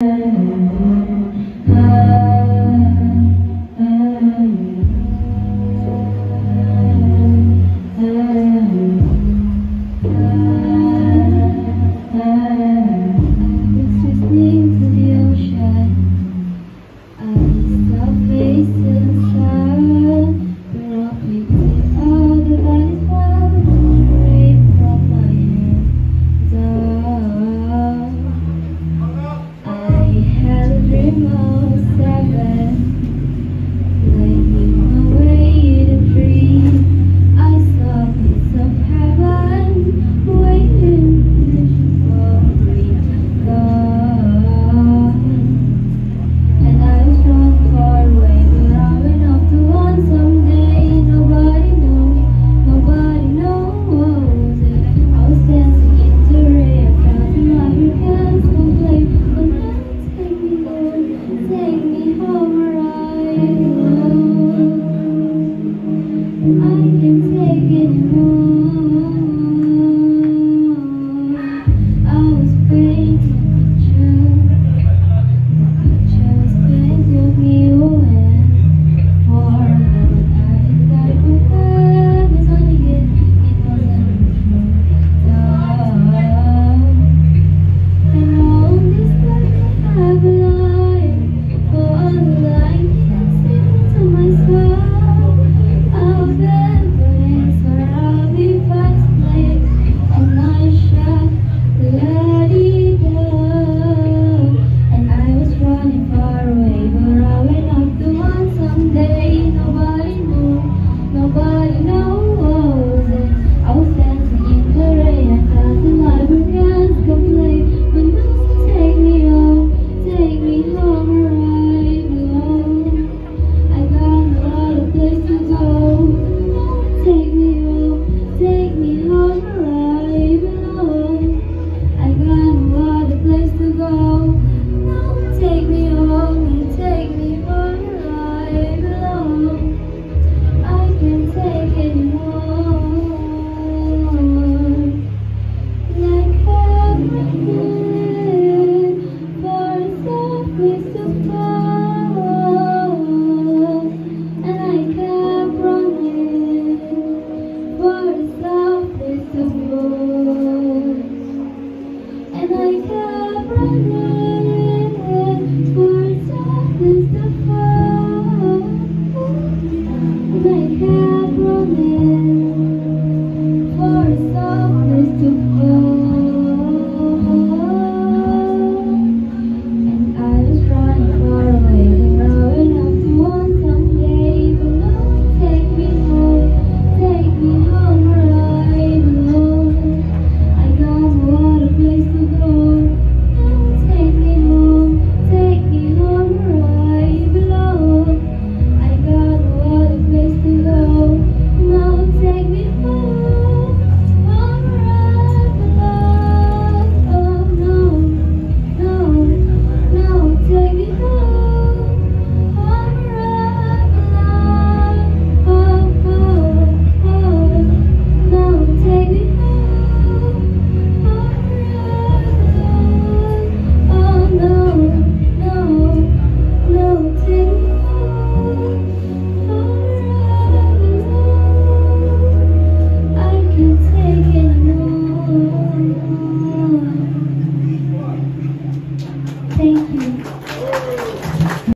mm you.